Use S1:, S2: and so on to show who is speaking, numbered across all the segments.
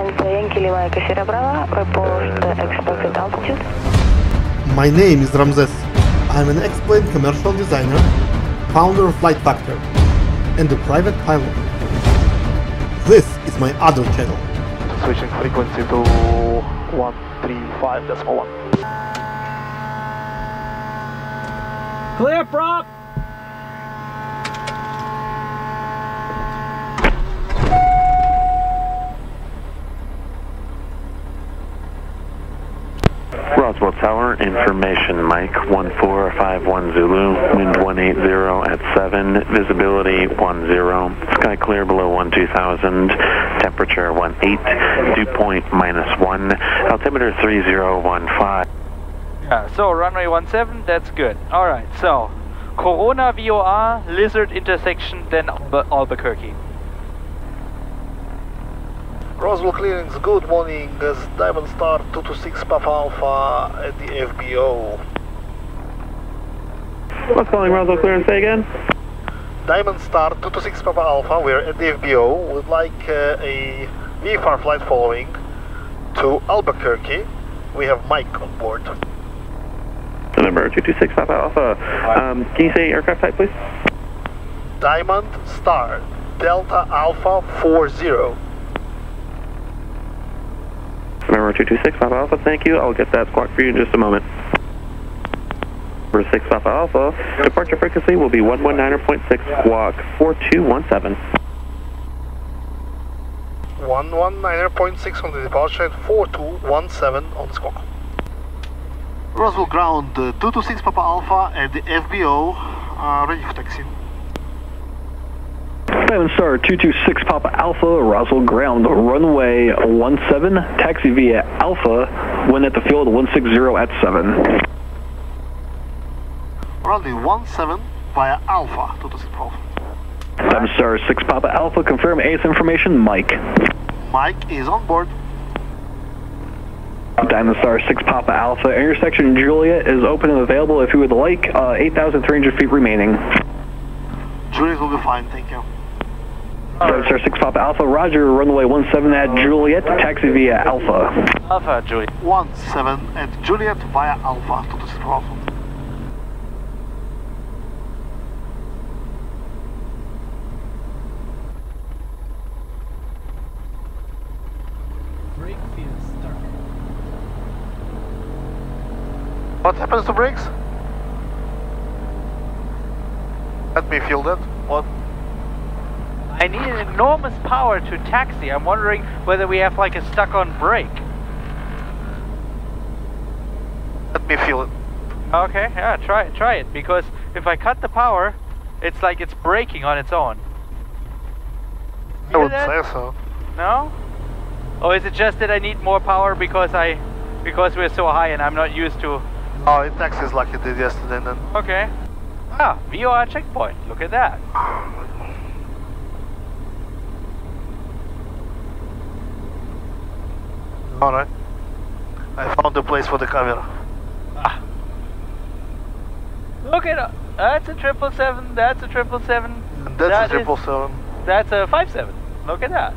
S1: Alfa Yankee Lima Brava, report uh, expected altitude.
S2: My name is Ramses. I'm an X-Plane commercial designer, founder of Flight Factor, and a private pilot. This is my other channel.
S3: Switching frequency to 135 decimal 1.
S4: Clear prop!
S5: Roswell Tower, information Mike 1451 Zulu, wind 180 at 7, visibility 10, sky clear below 12,000, temperature 18, dew point minus 1, altimeter 3015.
S4: Yeah, so runway 17, that's good. Alright, so Corona VOR, Lizard intersection, then Albu Albuquerque.
S3: Roswell clearance, good morning. Diamond Star 226 Papa Alpha at the FBO.
S5: What's calling Roswell clearance, say again?
S3: Diamond Star 226 Papa Alpha, we're at the FBO. Would like uh, a VFR flight following to Albuquerque. We have Mike on board.
S5: Number 226 Papa Alpha. Um, can you say aircraft type, please?
S3: Diamond Star Delta Alpha 40.
S5: Number 226 Papa Alpha, thank you. I'll get that squawk for you in just a moment. Number 6 Papa Alpha, departure frequency will be 119.6 squawk 4217.
S3: 119.6 on the departure and 4217 on the squawk. Roswell ground uh, 226 Papa Alpha at the FBO, uh, ready for taxi.
S6: Diamond Star 226 Papa Alpha, Roswell ground, runway 17, taxi via Alpha, wind at the field 160 at 7.
S3: Runway 17 via Alpha 226 Papa Alpha.
S6: Diamond Star 6 Papa Alpha, confirm AS information, Mike.
S3: Mike is on board.
S6: Diamond Star 6 Papa Alpha, intersection Juliet is open and available if you would like, uh, 8,300 feet remaining.
S3: Juliet will be fine, thank you.
S6: Diamond Star 6 Papa Alpha, roger, runway 17 at Juliet, taxi via Alpha.
S4: Alpha, Julie.
S3: 17 at Juliet via Alpha 226 Papa Alpha. What happens to brakes? Let me feel that. What?
S4: I need an enormous power to taxi. I'm wondering whether we have like a stuck-on brake.
S3: Let me feel it.
S4: Okay, yeah, try it, try it. Because if I cut the power, it's like it's braking on its own.
S3: I would
S4: that?
S3: say so.
S4: No? Or is it just that I need more power because I, because we're so high and I'm not used to?
S3: Oh, it taxis like it did yesterday then.
S4: Okay. Ah, VOR checkpoint. Look at that.
S3: Alright. I found the place for the camera.
S4: Ah. Look at that. That's a triple seven. That's a triple seven.
S3: And that's
S4: That
S3: a
S4: is-
S3: triple seven.
S4: That's a five seven. Look at that.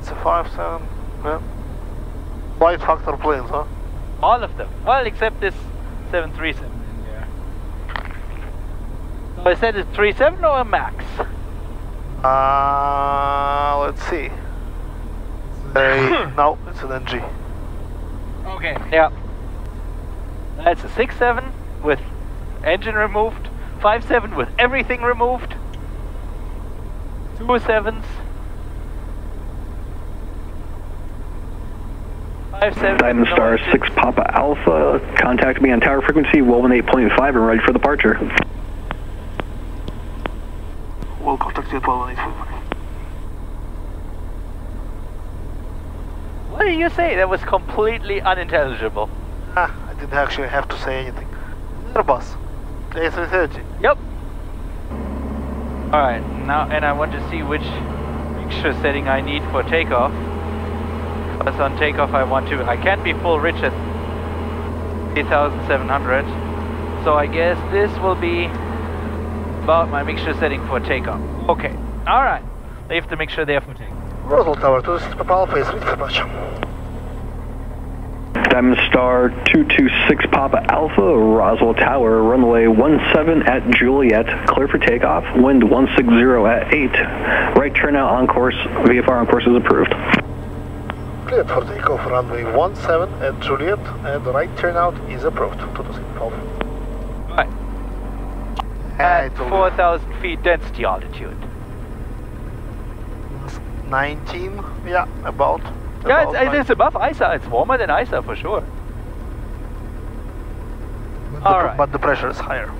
S3: It's a five seven. Yeah. Flight Factor planes, huh?
S4: All of them. Well, except this seven three seven. Yeah. So I said it's three seven or a max.
S3: Uh, let's see. A, no, it's an NG.
S4: Okay. Yeah. That's a six seven with engine removed. Five seven with everything removed. Two sevens. Five seven.
S6: Diamond Star 6 Papa Alpha, contact me on tower frequency 118.5 and ready for departure.
S3: We'll contact you at 118.
S4: What did you say? That was completely unintelligible.
S3: Ah, I didn't actually have to say anything. Airbus. A330.
S4: Yep. Alright, now, and I want to see which mixture setting I need for takeoff. Because on takeoff I want to, I can't be full rich at 3700. So I guess this will be about my mixture setting for takeoff. Okay, alright. Leave the mixture there for takeoff.
S3: Roswell Tower to 6 Papa Alpha is ready for approach.
S6: Diamond Star 226 Papa Alpha, Roswell Tower, runway 17 at Juliet, clear for takeoff, wind 160 at 8. Right turnout on course, VFR on course is approved.
S3: Cleared for takeoff runway 17 at Juliet and the right turnout is approved to the 6 Alpha.
S4: Right. At 4,000 feet density altitude.
S3: 19, yeah, about.
S4: Yeah,
S3: about
S4: it's, it is above ISA. It's warmer than ISA for sure.
S3: but,
S4: all
S3: the,
S4: right.
S3: but the pressure is higher.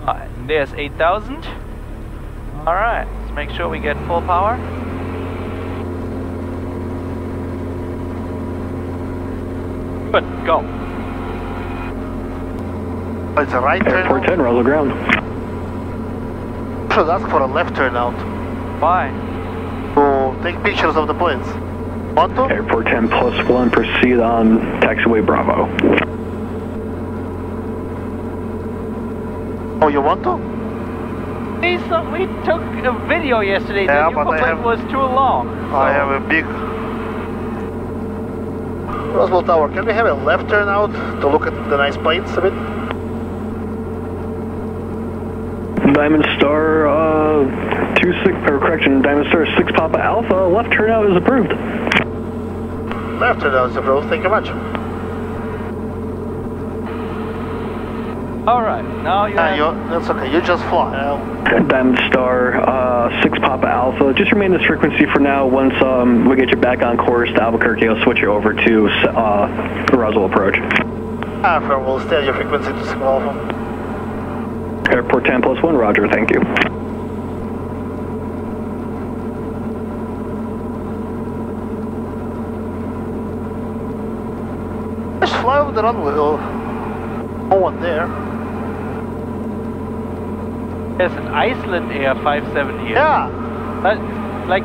S4: Alright, there's 8,000. Alright, let's make sure we get full power. Good, go.
S3: It's a right
S6: Airport
S3: turnout.
S6: 10, Roswell ground.
S3: Should ask for a left turnout
S4: Bye.
S3: to take pictures of the planes. Want to?
S6: Airport 10 plus 1, proceed on taxiway Bravo.
S3: Oh, you want to?
S4: We, saw, we took a video yesterday.
S3: Yeah,
S4: the
S3: but I have-
S4: was too long.
S3: I have a big Roswell Tower. Can we have a left turn out to look at the nice planes a bit?
S6: Diamond Star uh, 26, or correction, Diamond Star 6 Papa Alpha, left turnout is approved.
S3: Left turnout is approved. Thank you much.
S4: Alright, now you
S3: Ah,
S4: have...
S3: you, that's okay. You just fly. Uh,
S6: Diamond Star uh, 6 Papa Alpha, just remain this frequency for now. Once um, we get you back on course to Albuquerque, I'll switch you over to uh, the Roswell approach.
S3: Affirm will stay at your frequency to Sigma Alpha.
S6: Airport 10 plus 1, roger, thank you.
S3: Just fly over the runway. Oh, no one there.
S4: There's an Iceland Air 570 here.
S3: Yeah.
S4: But, like,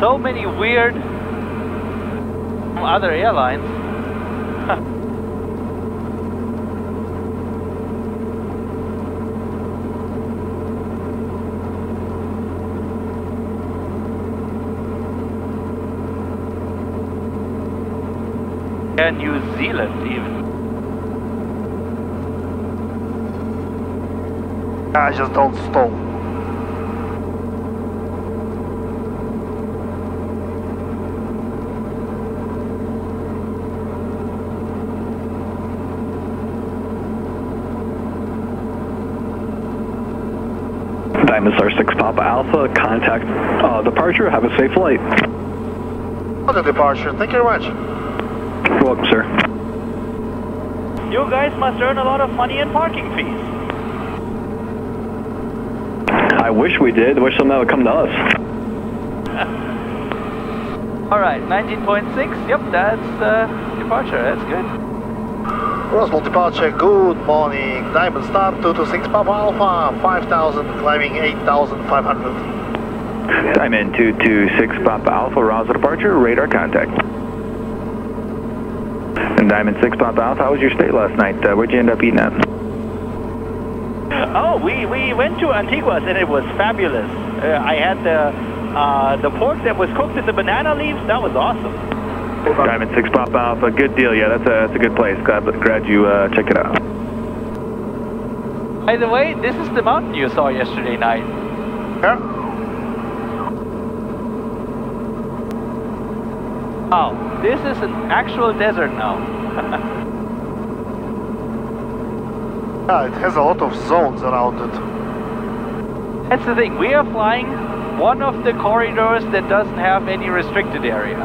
S4: so many weird other airlines. Yeah, New Zealand even.
S3: I just don't stall.
S6: Diamond Star 6 Papa Alpha, contact uh, departure, have a safe flight.
S3: On the departure. Thank you very much.
S6: You're welcome, sir.
S4: You guys must earn a lot of money in parking fees.
S6: I wish we did. I wish some of that would come to us.
S4: Alright, 19.6. Yep, that's uh, departure. That's good.
S3: Roswell departure. Good morning. Diamond Star 226 Papa Alpha. 5000 climbing 8500.
S7: Diamond 226 Papa Alpha, Roswell departure, radar contact. And Diamond 6 Papa Alpha, how was your stay last night? Uh, where'd you end up eating at?
S8: Oh, we, we went to Antiguas and it was fabulous. Uh, I had the uh, the pork that was cooked in the banana leaves. That was awesome.
S7: Diamond 6 Papa Alpha, good deal. Yeah, that's a, that's a good place. Glad, glad you uh, checked it out.
S4: By the way, this is the mountain you saw yesterday night.
S3: Yeah.
S4: Oh, this is an actual desert now.
S3: Yeah, it has a lot of zones around it.
S4: That's the thing. We are flying one of the corridors that doesn't have any restricted area.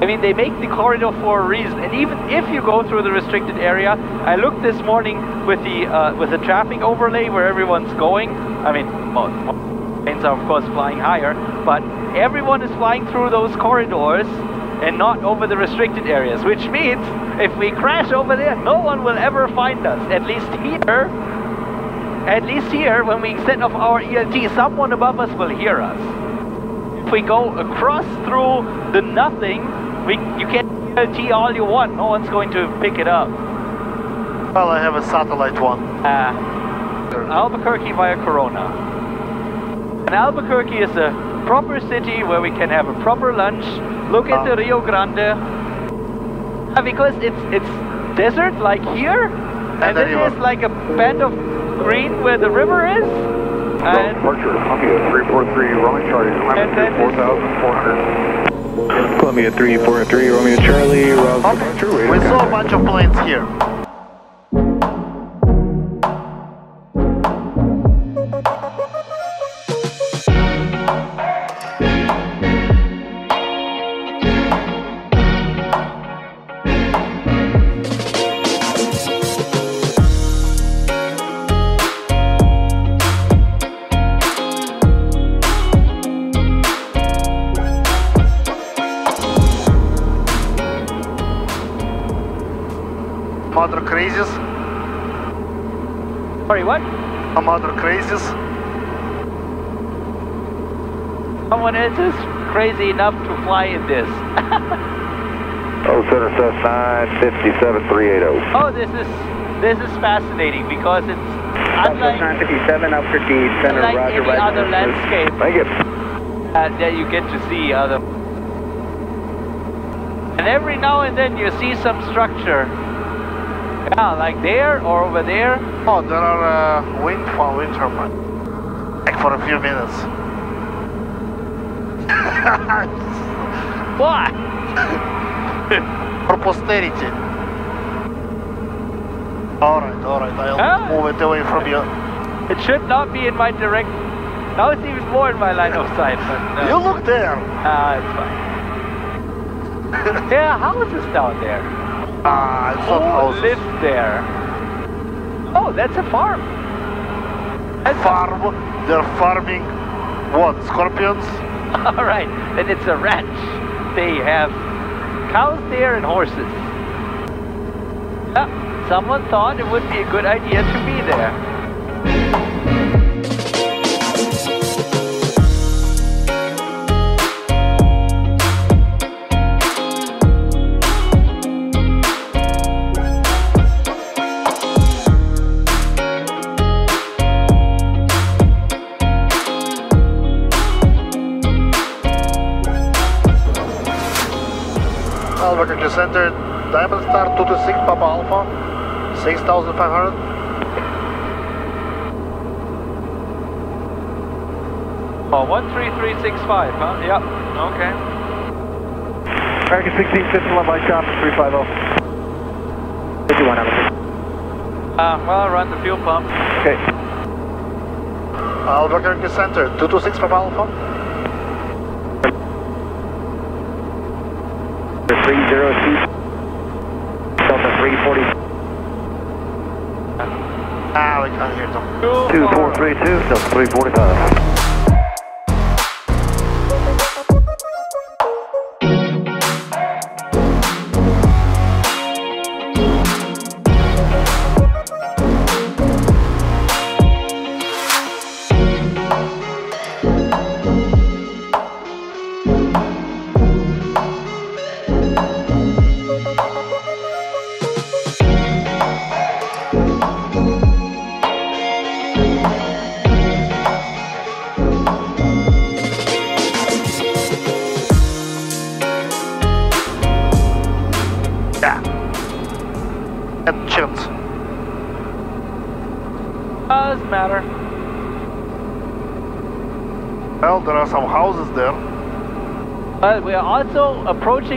S4: I mean, they make the corridor for a reason. And even if you go through the restricted area, I looked this morning with the uh, with the traffic overlay where everyone's going. I mean, most planes are of course flying higher, but everyone is flying through those corridors and not over the restricted areas. Which means if we crash over there, no one will ever find us. At least here. At least here, when we set off our ELT, someone above us will hear us. If we go across through the nothing, we you can ELT all you want. No one's going to pick it up.
S3: Well, I have a satellite one.
S4: Uh, Albuquerque via Corona. And Albuquerque is a proper city where we can have a proper lunch, look at the Rio Grande. Uh, because it's it's desert like here, and,
S3: the
S4: then
S3: river.
S4: there's like a band of green where the river is. And
S7: Departure, Columbia 343, Romeo Charlie,
S4: And then
S7: 4400. Columbia 343, Romeo Charlie, Roswell departure,
S3: We saw a bunch of planes here. Mother crazes.
S4: sorry, what?
S3: Some other crazes.
S4: Someone else is crazy enough to fly in this.
S7: Oh, Center Cess 957
S4: oh, this is this is fascinating because it's unlike,
S6: 957 up for D, center,
S4: unlike
S6: roger,
S4: any
S6: right.
S4: other landscape
S7: Thank you.
S4: uh, that you get to see other. And every now and then you see some structure. Yeah, like there or over there.
S3: Oh, there are uh, wind farm, wind turbine. Like for a few minutes.
S4: What?
S3: for posterity. Alright, alright, I'll
S4: Ah.
S3: move it away from you.
S4: It should not be in my direct. Now it's even more in my line of sight, but
S3: You
S4: uh,
S3: look there.
S4: ah, it's fine. there are houses down there.
S3: Ah, not
S4: Who lives there? Oh, that's a farm. That's a-
S3: Farm. They're farming what? Scorpions?
S4: All right, then it's a ranch. They have cows there and horses. Yeah, someone thought it would be a good idea to be there.
S3: Albuquerque Center, Diamond Star 226 Papa Alpha, 6500.
S4: Oh, 13365, huh? Yep, okay.
S7: American 16, 51 by shop, 350. 51, Albuquerque.
S4: Uh, well, I'll run the fuel pump.
S7: Okay.
S3: Albuquerque Center, 226 Papa Alpha.
S7: 302, Delta 340.
S3: Ah, we can't hear them.
S7: 2432, Delta 345.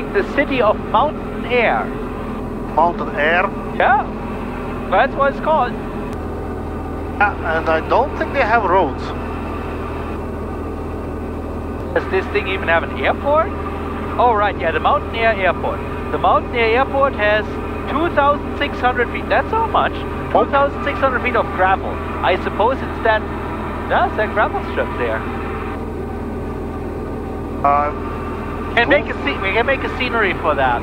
S4: The city of Mountain Air.
S3: Mountain air.
S4: Yeah, that's what it's called.
S3: Yeah, and I don't think they have roads.
S4: Does this thing even have an airport? Oh, right, yeah, the Mountain Air Airport. The Mountain Air Airport has 2,600 feet. That's how much. 2,600 feet of gravel. I suppose it's that. No, it's that gravel strip there.
S3: Uh,
S4: Can make a scene. We can make a scenery for that.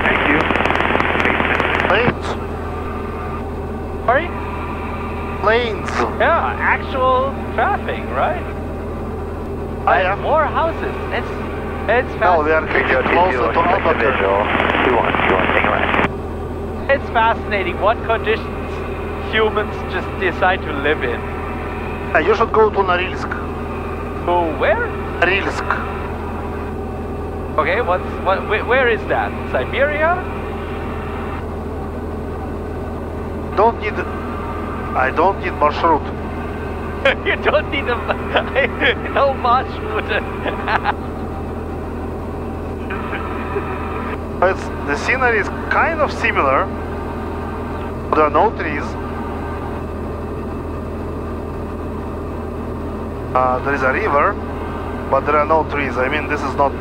S7: Thank you.
S3: planes.
S4: Sorry?
S3: Planes.
S4: Yeah, actual traffic, right?
S3: Ah, yeah.
S4: More houses. It's it's
S3: No, we are
S4: fascinating.
S3: getting closer to Albuquerque.
S7: 21, 21, hang around.
S4: It's fascinating what conditions humans just decide to live in.
S3: Uh, you should go to Norilsk.
S4: To where?
S3: Rilsk.
S4: Okay, what's what? Where, is that? Siberia?
S3: Don't need. I don't need marshroute.
S4: you don't need a no marshroute.
S3: It's, the scenery is kind of similar. There are no trees. Uh, there is a river, but there are no trees. I mean, this is not,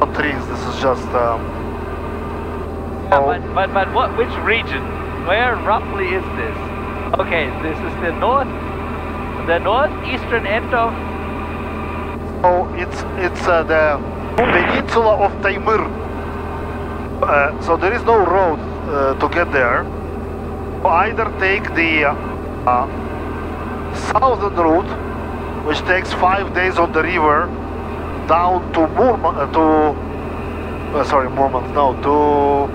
S3: not trees. This is just. Um,
S4: Yeah,
S3: oh,
S4: but, but but what? Which region? Where roughly is this? Okay, this is the north, the northeastern end of.
S3: oh, it's it's uh, the peninsula of Taymyr. Uh, so there is no road uh, to get there. You either take the uh, southern route, which takes five days on the river, down to Murman, uh, to uh, sorry Murmansk, no, to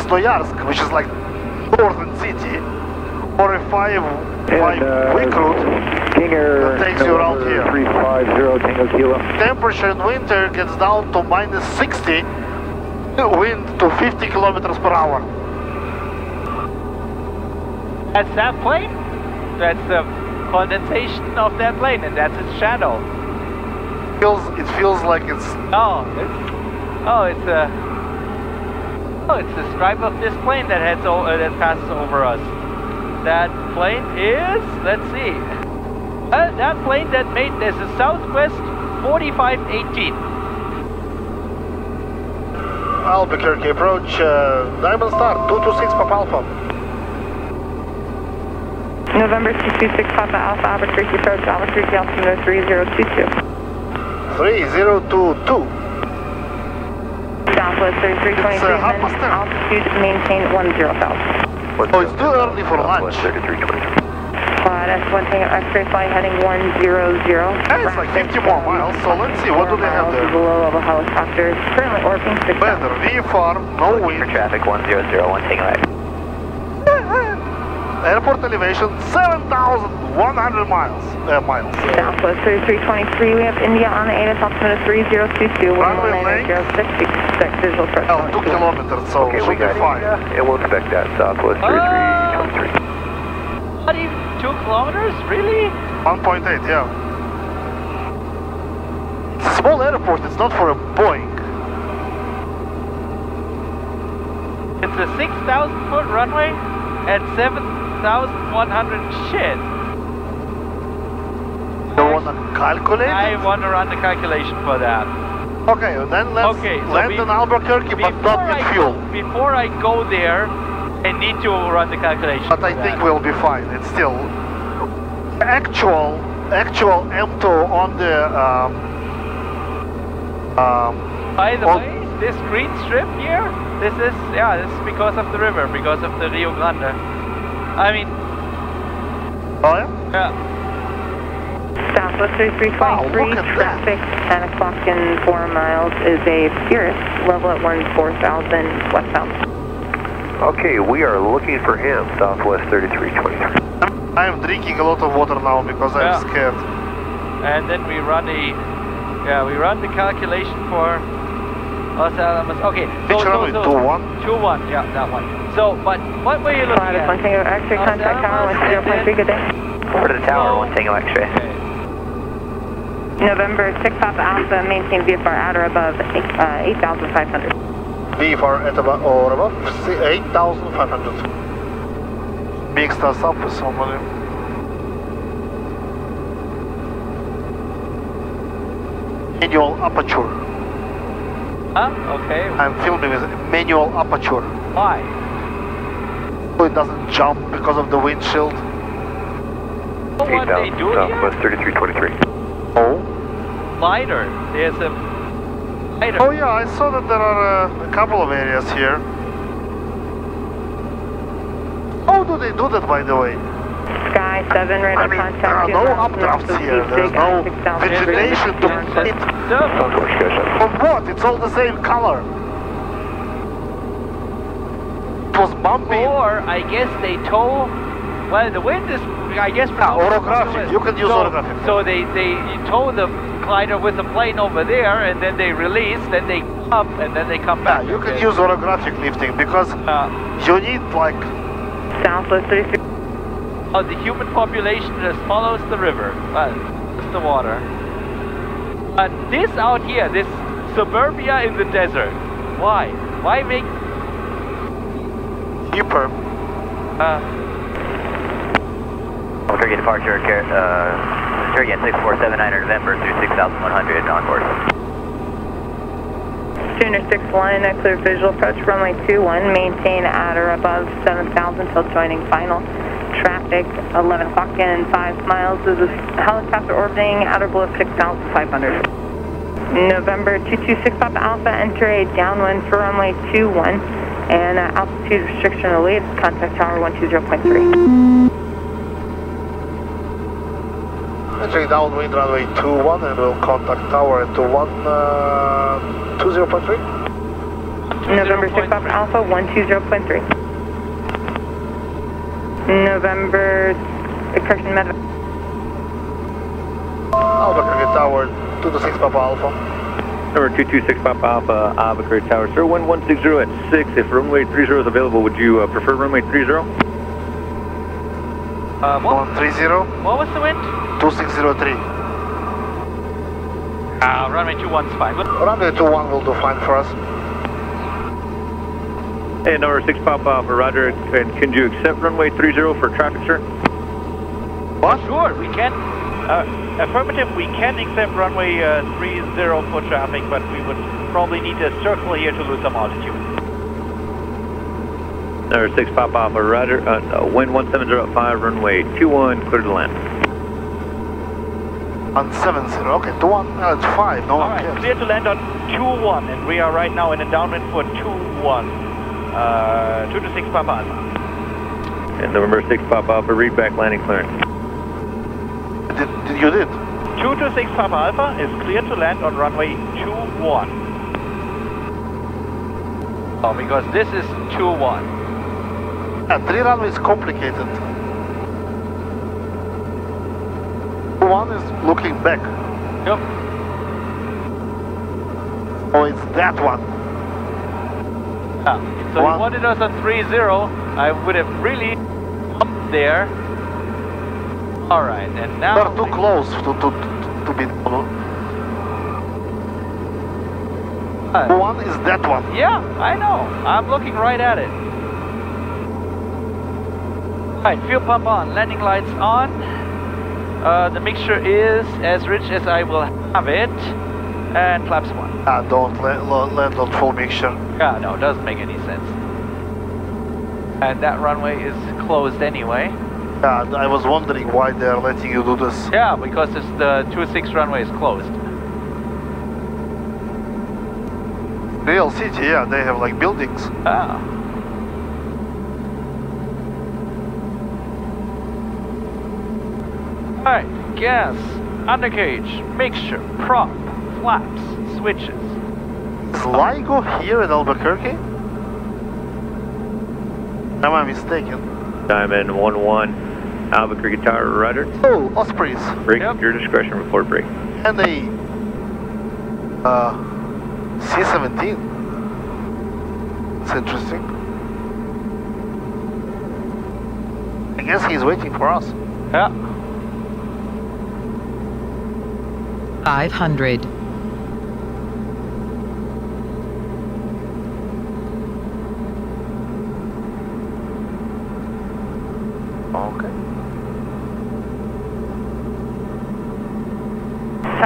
S3: Krasnoyarsk, which is like northern city, or a five five week route.
S7: Kinger,
S3: That takes you around here.
S7: 350 Tango Kilo.
S3: Temperature in winter gets down to minus 60, wind to 50 kilometers per hour.
S4: That's that plane. That's the condensation of that plane, and that's its shadow.
S3: Feels it feels like it's
S4: Oh, it's oh, it's a oh, it's the stripe of this plane that heads o- uh, that passes over us. That plane is let's see, uh, that plane that made this a Southwest 4518.
S3: Albuquerque approach, uh, Diamond Star 226 Papa Alpha.
S1: November 226 Papa Alpha Albuquerque approach Albuquerque altimeter 3022.
S3: 3022.
S1: Southwest 3323
S3: It's, uh, half past
S1: then
S3: ten.
S1: altitude maintain 10,000.
S3: Oh, it's too early for lunch.
S1: Uh, that's one thing, X-ray flight heading 100.
S3: Yeah, it's like 50 more miles, so let's see, what do they have there?
S1: Below level helicopters, currently orbiting 6
S3: Weather, VFR, no wind.
S9: traffic 1001 taking right.
S3: Airport elevation 7,100 miles. Uh, miles.
S1: Southwest 3323, we have India on the ATIS altimeter 3022,
S3: Runway
S1: 11906, visual first.
S3: Oh, 2 kilometers, so
S9: Okay, we
S3: be
S9: got
S3: fine.
S9: India, and we'll expect that Southwest
S4: Ah.
S9: 3323.
S4: Not even two kilometers, really?
S3: 1.8, yeah. It's a small airport, it's not for a Boeing.
S4: It's a 6,000 foot runway at 7,100 shit.
S3: You wanna calculate
S4: I want to run the calculation for that.
S3: Okay, then let's
S4: Okay, so
S3: land
S4: be-
S3: in Albuquerque, but
S4: Before
S3: not
S4: I
S3: with fuel.
S4: go, before I go there, I need to run the calculation.
S3: But I think
S4: that.
S3: we'll be fine. It's still actual actual M2 on the um, um,
S4: By the way, this green strip here, this is yeah, this is because of the river, because of the Rio Grande. I mean,
S3: oh yeah.
S4: yeah.
S1: Southwest 3323,
S3: Wow, look at that.
S1: traffic 10 o'clock and 4 miles is a Cirrus, level at 14,000 westbound.
S9: Okay, we are looking for him, Southwest 3323.
S3: I am drinking a lot of water now because I'm
S4: Yeah.
S3: scared.
S4: And then we run a yeah, we run the calculation for Los Alamos. Okay, so
S3: Which
S4: so,
S3: runway?
S4: so
S3: Two one?
S4: two one, yeah, that one. So, but what were you looking
S1: Flight
S4: at?
S1: one Tango X-ray
S4: Los
S1: contact tower
S4: Alamos, and
S1: 10.3, good day.
S9: Over to the tower,
S4: No.
S9: one Tango X-ray.
S1: November 6 Papa Alpha, maintain VFR at or above uh, 8,500.
S3: B for at about or above 8,500. Mixed us up with somebody. Manual aperture.
S4: Huh? Okay.
S3: I'm filming with manual aperture.
S4: Why?
S3: So it doesn't jump because of the windshield.
S4: What they
S9: 8000,
S4: here?
S9: Southwest 3323.
S3: Oh.
S4: Lighter. There's a lighter.
S3: Oh yeah, I saw that there are uh, a couple of areas here. How do they do that, by the way?
S1: Sky 7, radar
S3: I mean,
S1: contact.
S3: there are no updrafts here. There's
S1: Leipzig,
S3: no
S1: 6,000
S3: vegetation to
S4: It's
S3: it.
S4: Stuff.
S9: Southwest Sky 7.
S3: From what? It's all the same color. It was bumpy.
S4: Or I guess they tow Well, the wind is, I guess,
S3: Yeah, orographic. You can use
S4: so,
S3: orographic.
S4: So they, they tow the glider with the plane over there, and then they release, then they come up, and then they come
S3: Yeah,
S4: back.
S3: you can
S4: again.
S3: use orographic lifting because
S4: Uh,
S3: you need like
S1: Southwest 33.
S4: oh, the human population just follows the river, well, just the water. But this out here, this suburbia in the desert, why? Why make
S3: cheaper.
S4: uh,
S10: Albuquerque departure, car- uh, Turkey at 6479 November through 6100 on course.
S1: Junior 61, uh, clear visual approach runway 21, maintain at or above 7,000 till joining final. Traffic 11 o'clock and 5 miles. This is helicopter orbiting outer blue of 6,500. November 226 Papa Alpha, enter a downwind for runway 21 and uh, altitude restriction relieved. Contact tower 120.3.
S3: Entering downwind runway 21 and we'll contact tower at 21 uh, 20.3.
S1: November 6 Papa Alpha 120.3. November, correction, Med
S3: Albuquerque tower 226 Papa Alpha.
S7: Number 226 Papa Alpha, Albuquerque Tower. Sir, 1160 at 6. If runway 30 is available, would you uh, prefer runway 30?
S4: uh, what,
S3: 130
S4: what was the wind?
S3: 2603.
S4: Uh, runway 21's fine. But
S3: Runway 21 will do fine for us.
S7: Hey, number 6 Papa Alpha, Roger. And can you accept runway 30 for traffic, sir?
S3: What?
S4: sure, we can.
S8: Uh, affirmative, we can accept runway uh, 30 for traffic, but we would probably need to circle here to lose some altitude.
S7: Number 6 Papa Alpha, Roger. Uh, uh, wind 1705, runway 21, clear to land.
S3: On 70, okay, 21, uh, it's 5, no
S8: All
S3: one
S8: right,
S3: cares.
S8: clear to land on 2-1, and we are right now in a downwind for 2-1. Uh, 2 to 6 Papa Alpha.
S7: And November 6 Papa Alpha, read back landing clearance.
S3: Did, did you did?
S8: 2 to 6 Papa Alpha is clear to land on runway 2-1.
S4: Oh, because this is 2-1.
S3: Yeah, three runway is complicated. One is looking back.
S4: Yep.
S3: Oh, it's that one.
S4: Yeah. So
S3: One.
S4: you wanted us on 3-0. I would have really up there. Alright, and now...
S3: We're too close to, to, to, to be...
S4: Uh,
S3: One is that one.
S4: Yeah, I know. I'm looking right at it. Alright, fuel pump on, landing lights on. Uh, the mixture is as rich as I will have it. And flaps one.
S3: Ah, don't let, land on full mixture.
S4: Yeah, no, it doesn't make any sense. And that runway is closed anyway.
S3: Yeah, I was wondering why they're letting you do this.
S4: Yeah, because it's the 2-6 runway is closed.
S3: Real city, yeah, they have like buildings.
S4: Ah. Alright, gas, undercage, mixture, prop, flaps, switches.
S3: Is LIGO here in Albuquerque? Am I mistaken?
S7: Diamond 1-1, Albuquerque Tower, Roger.
S3: Oh, Ospreys.
S7: Break
S4: Yep.
S7: your discretion before break.
S3: And a uh, C-17. It's interesting. I guess he's waiting for us.
S4: Yeah.
S11: 500.
S3: Okay.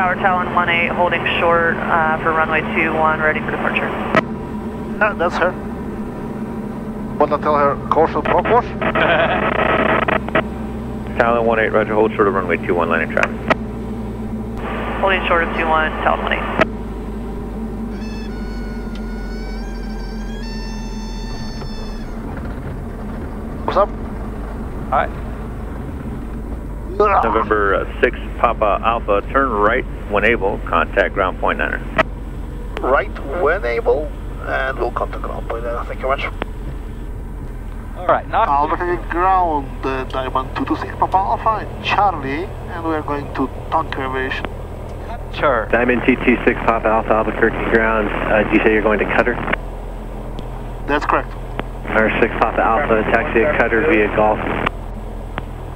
S12: Tower Talon 1-8 holding short uh, for runway 21, ready for departure.
S3: That's her. Wanna tell her caution prop wash?
S7: Talon 1-8, Roger. Hold short of runway 21, landing traffic.
S12: Holding short of 21, Talon 1-8.
S3: What's up?
S4: Alright.
S7: November uh, 6 Papa Alpha, turn right when able. Contact ground point niner.
S3: Right when able, and we'll contact ground point. uh, Thank you very much.
S4: Alright, now
S3: Albuquerque ground, uh, Diamond 226 Papa Alpha and Charlie, and we are going to Tonka Aviation.
S4: sure.
S13: Diamond 226 Papa Alpha Albuquerque ground. Uh, do you say you're going to Cutter?
S3: That's correct.
S13: Or 6 Papa Alpha, taxi at Cutter via Golf.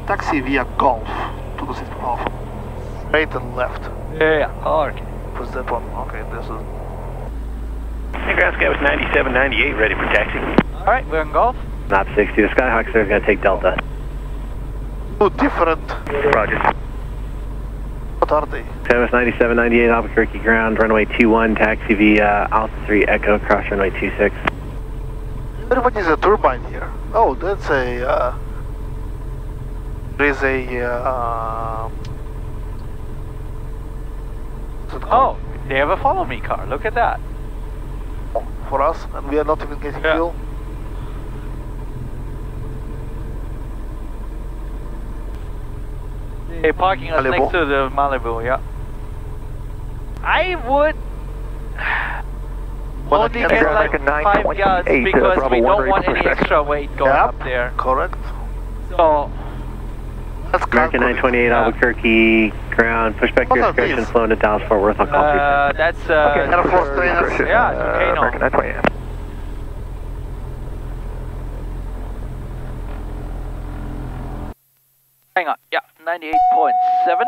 S3: Taxi via Golf 226 Papa Alpha. Right and left.
S4: Yeah, okay.
S3: Was that one? Okay, this is.
S14: Hey, ground sky was 97, 98, ready for taxi.
S4: Alright, we're in Golf.
S13: Knob 60. The Skyhawk sir is going to take Delta.
S3: Two different.
S14: Roger.
S3: What are they?
S13: Travis 97, 98 Albuquerque ground, runway 21, taxi via Alpha 3 Echo, cross runway 26.
S3: What is a turbine here? Oh, that's a. Uh, there is a. Uh,
S4: Oh, they have a follow me car. Look at that.
S3: for us, and we are not even getting
S4: Yeah.
S3: fuel.
S4: They're parking us
S3: Malibu.
S4: next to the Malibu, yeah. I would
S3: Well,
S4: only get like
S14: American
S4: 5 yards
S14: 928, uh,
S4: because we don't want any extra weight going
S3: Yep.
S4: up there.
S3: Correct.
S4: So,
S13: American
S3: calculated.
S13: 928
S4: Yeah.
S13: Albuquerque ground, pushback
S3: What
S13: your
S3: are
S13: discretion,
S3: these?
S13: flown to Dallas Fort Worth. I'll call through.
S4: uh, that's uh,
S3: Air Force trainers.
S4: Yeah, it's okay, no.
S14: American 928.
S4: hang on, yeah, 98.7.